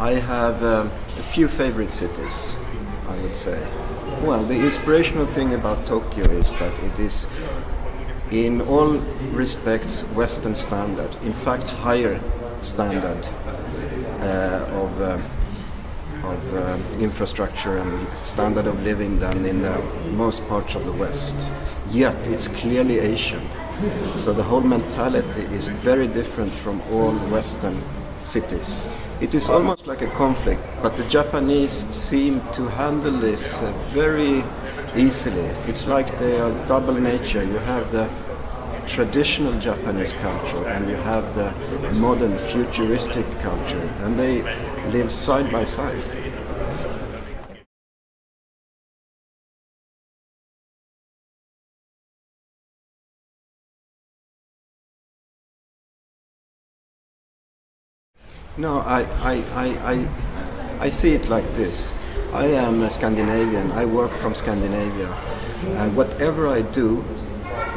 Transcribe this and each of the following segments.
I have um, a few favorite cities, I would say. Well, the inspirational thing about Tokyo is that it is, in all respects, Western standard. In fact, higher standard uh, of, uh, of uh, infrastructure and standard of living than in uh, most parts of the West. Yet, it's clearly Asian. So the whole mentality is very different from all Western cities. It is almost like a conflict, but the Japanese seem to handle this uh, very easily. It's like they are double nature. You have the traditional Japanese culture and you have the modern futuristic culture, and they live side by side. No, I, I, I, I, I see it like this. I am a Scandinavian. I work from Scandinavia. And whatever I do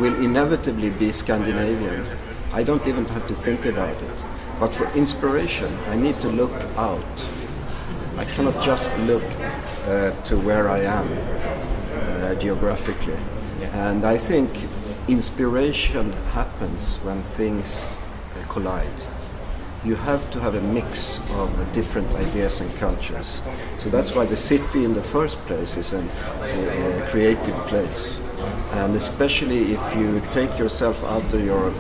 will inevitably be Scandinavian. I don't even have to think about it. But for inspiration, I need to look out. I cannot just look uh, to where I am uh, geographically. And I think inspiration happens when things uh, collide you have to have a mix of different ideas and cultures. So that's why the city in the first place is an, a, a creative place. And especially if you take yourself out of your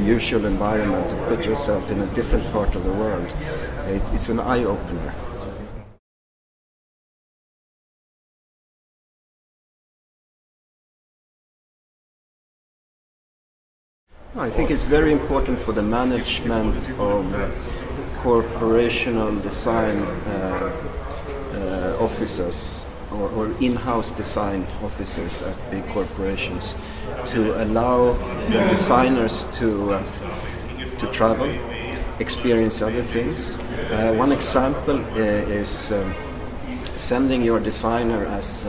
usual environment and put yourself in a different part of the world, it, it's an eye opener. I think it's very important for the management of corporational design uh, uh, officers or, or in-house design officers at big corporations to allow the designers to uh, to travel, experience other things. Uh, one example uh, is um, sending your designer as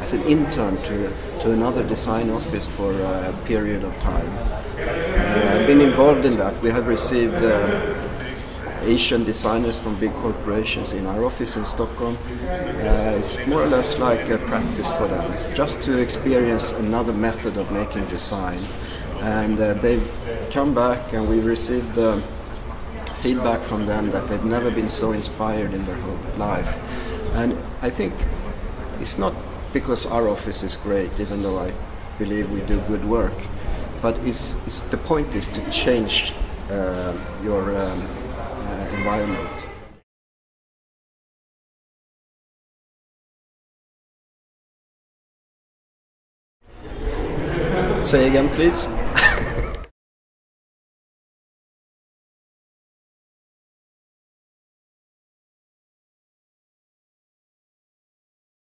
as an intern to to another design office for a period of time. Uh, I've been involved in that. We have received uh, Asian designers from big corporations in our office in Stockholm. Uh, it's more or less like a practice for them, just to experience another method of making design. And uh, they've come back and we received uh, feedback from them that they've never been so inspired in their whole life. And I think it's not because our office is great, even though I believe we do good work but it's, it's, the point is to change uh, your um, uh, environment. Say again, please.